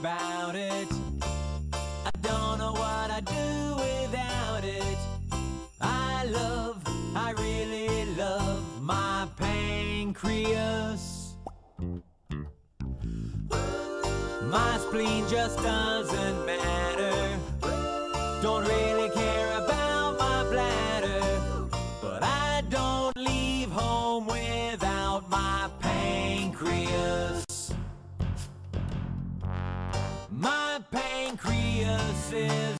about it. I don't know what I'd do without it. I love, I really love my pancreas. My spleen just doesn't matter. Don't really care about my bladder. But I don't leave home without Is